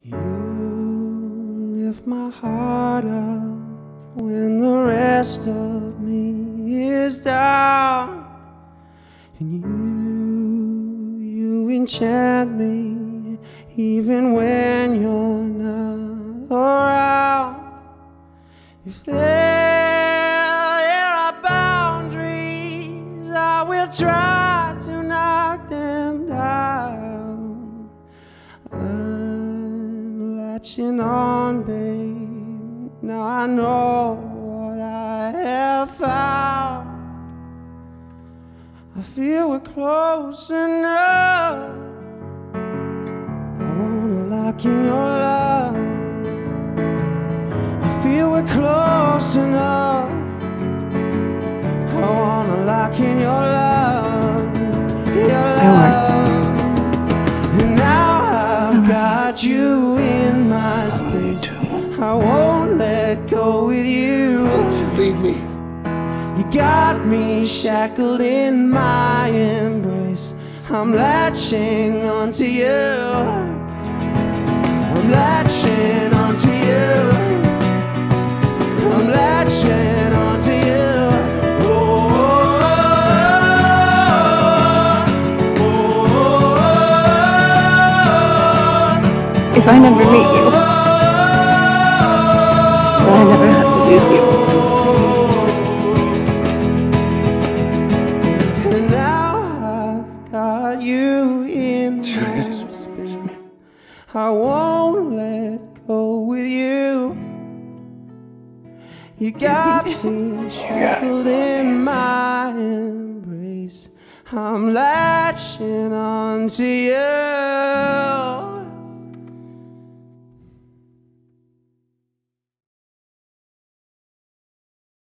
You lift my heart up when the rest of me is down. And you, you enchant me even when you're not around. If there are boundaries, I will try I'm on, babe. Now I know what I have found. I feel we're close enough. I wanna lock in your love. I feel we're close enough. I wanna lock in your love. Your love. And now I've got you in my space. I won't let go with you. Don't leave me. You got me shackled in my embrace. I'm latching onto you. I'm latching onto you. I'm latching If I never meet you, then I never have to lose you. And now I've got you in my. I won't let go with you. You got me shackled in my embrace. I'm latching onto you.